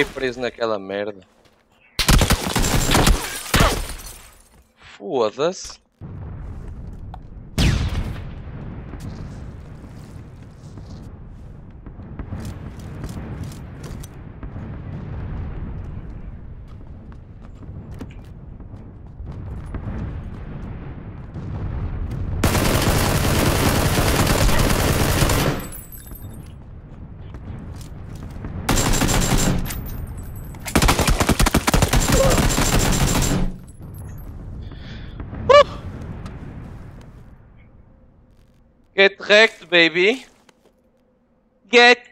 Fiquei preso naquela merda. Foda-se. Get wrecked, baby. Get